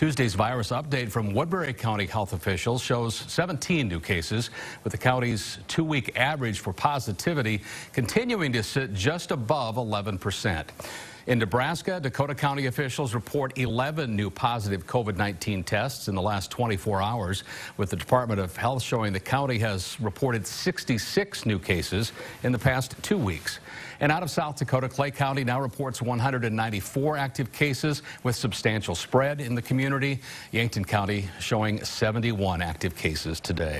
Tuesday's virus update from Woodbury County health officials shows 17 new cases, with the county's two-week average for positivity continuing to sit just above 11 percent. In Nebraska, Dakota County officials report 11 new positive COVID-19 tests in the last 24 hours, with the Department of Health showing the county has reported 66 new cases in the past two weeks. And out of South Dakota, Clay County now reports 194 active cases with substantial spread in the community. Yankton County showing 71 active cases today.